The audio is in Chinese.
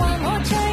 还我债